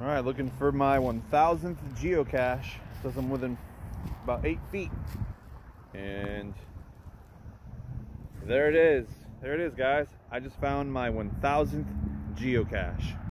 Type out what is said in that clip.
All right, looking for my 1000th geocache. Says I'm within about eight feet. And there it is. There it is, guys. I just found my 1000th geocache.